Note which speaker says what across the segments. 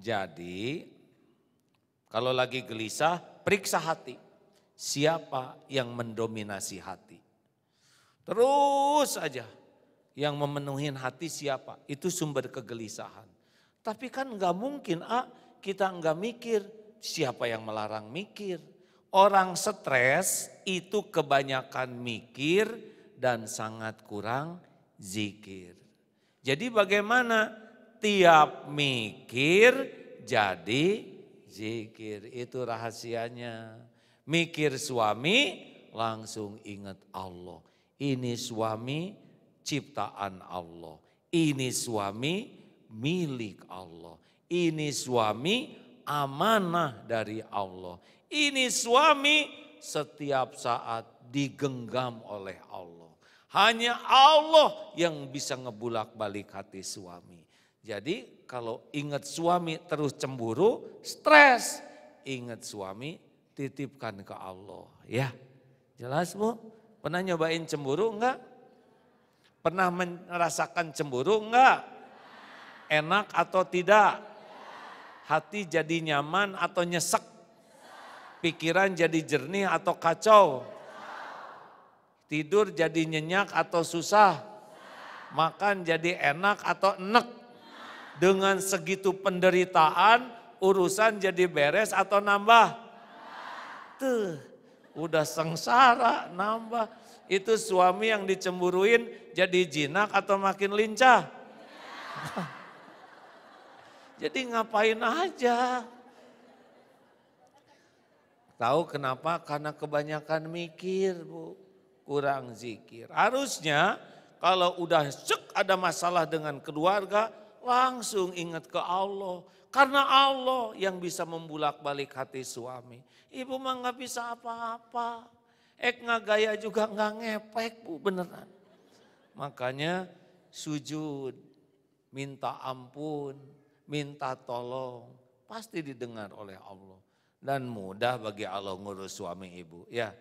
Speaker 1: jadi kalau lagi gelisah, periksa hati. Siapa yang mendominasi hati? Terus aja yang memenuhi hati siapa? Itu sumber kegelisahan. Tapi kan nggak mungkin, ah, kita nggak mikir siapa yang melarang mikir. Orang stres itu kebanyakan mikir dan sangat kurang zikir. Jadi bagaimana tiap mikir jadi zikir. Itu rahasianya. Mikir suami langsung ingat Allah. Ini suami ciptaan Allah. Ini suami milik Allah. Ini suami amanah dari Allah. Ini suami setiap saat digenggam oleh Allah. Hanya Allah yang bisa ngebulak balik hati suami. Jadi kalau ingat suami terus cemburu, stres. Ingat suami, titipkan ke Allah. Ya, jelas bu? Pernah nyobain cemburu enggak? Pernah merasakan cemburu enggak? Enak atau tidak? Hati jadi nyaman atau nyesek? Pikiran jadi jernih atau kacau? Tidur jadi nyenyak atau susah? Makan jadi enak atau enek? Dengan segitu penderitaan urusan jadi beres atau nambah? Tuh, udah sengsara nambah. Itu suami yang dicemburuin jadi jinak atau makin lincah? jadi ngapain aja? Tahu kenapa? Karena kebanyakan mikir, Bu. Kurang zikir. Harusnya kalau udah cek ada masalah dengan keluarga, langsung ingat ke Allah. Karena Allah yang bisa membulak balik hati suami. Ibu mah nggak bisa apa-apa. Ek nggak gaya juga nggak ngepek bu beneran. Makanya sujud, minta ampun, minta tolong. Pasti didengar oleh Allah. Dan mudah bagi Allah ngurus suami ibu. Ya,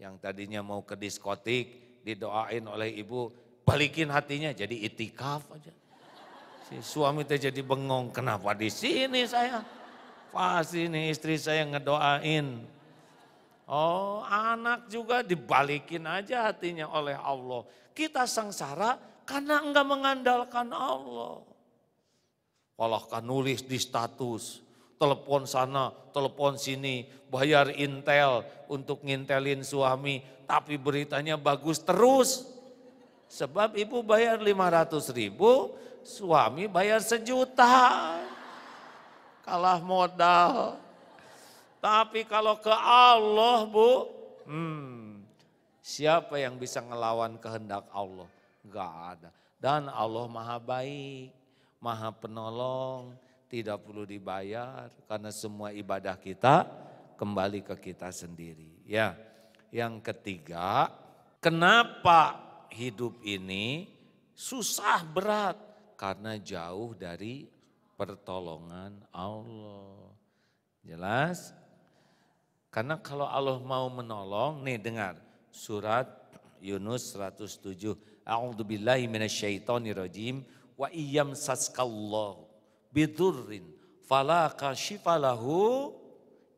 Speaker 1: yang tadinya mau ke diskotik, didoain oleh ibu, balikin hatinya jadi itikaf aja. Si suami teh jadi bengong, kenapa di sini saya? Pasti ini istri saya ngedoain. Oh anak juga dibalikin aja hatinya oleh Allah. Kita sengsara karena enggak mengandalkan Allah. Kalau kan nulis di status, telepon sana, telepon sini, bayar intel untuk ngintelin suami, tapi beritanya bagus terus. Sebab ibu bayar 500 ribu, Suami bayar sejuta. Kalah modal. Tapi kalau ke Allah bu, hmm, siapa yang bisa ngelawan kehendak Allah? Gak ada. Dan Allah maha baik, maha penolong, tidak perlu dibayar karena semua ibadah kita kembali ke kita sendiri. Ya, yang ketiga, kenapa hidup ini susah berat? Karena jauh dari pertolongan Allah. Jelas? Karena kalau Allah mau menolong, nih dengar surat Yunus 107. A'udzubillahi minasyaitonirrajim wa iyam saskallahu bidurrin fala kashifalahu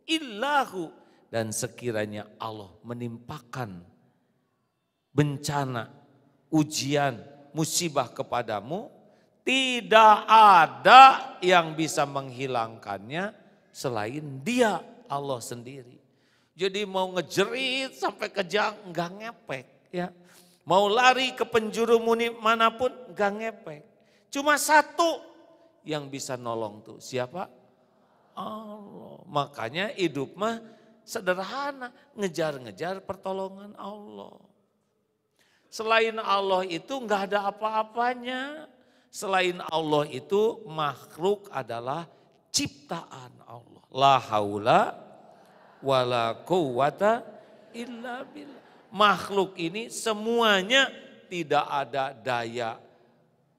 Speaker 1: illahu dan sekiranya Allah menimpakan bencana, ujian, musibah kepadamu, tidak ada yang bisa menghilangkannya selain dia Allah sendiri. Jadi mau ngejerit sampai kejang enggak ngepek ya. Mau lari ke penjuru muni mana pun enggak ngepek. Cuma satu yang bisa nolong tuh siapa? Allah. Makanya hidup mah sederhana, ngejar-ngejar pertolongan Allah. Selain Allah itu enggak ada apa-apanya. Selain Allah itu makhluk adalah ciptaan Allah. La haula wala quwata illa billah. Makhluk ini semuanya tidak ada daya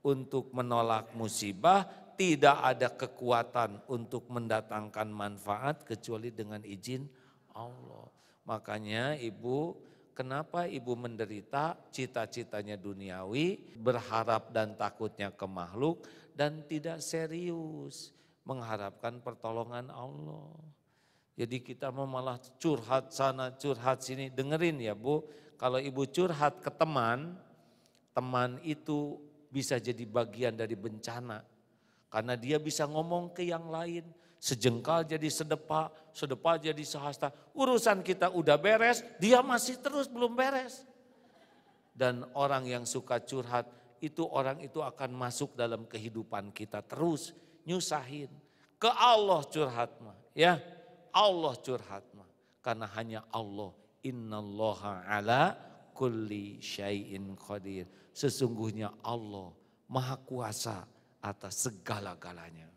Speaker 1: untuk menolak musibah, tidak ada kekuatan untuk mendatangkan manfaat kecuali dengan izin Allah. Makanya ibu Kenapa ibu menderita cita-citanya duniawi, berharap dan takutnya ke makhluk dan tidak serius mengharapkan pertolongan Allah. Jadi kita mau malah curhat sana, curhat sini. Dengerin ya Bu, kalau ibu curhat ke teman, teman itu bisa jadi bagian dari bencana. Karena dia bisa ngomong ke yang lain, sejengkal jadi sedepa, sedepa jadi sehasta. Urusan kita udah beres, dia masih terus belum beres. Dan orang yang suka curhat, itu orang itu akan masuk dalam kehidupan kita terus nyusahin. Ke Allah curhat mah, ya. Allah curhat mah. Karena hanya Allah, innallaha ala kulli syai'in qadir. Sesungguhnya Allah maha kuasa atas segala-galanya.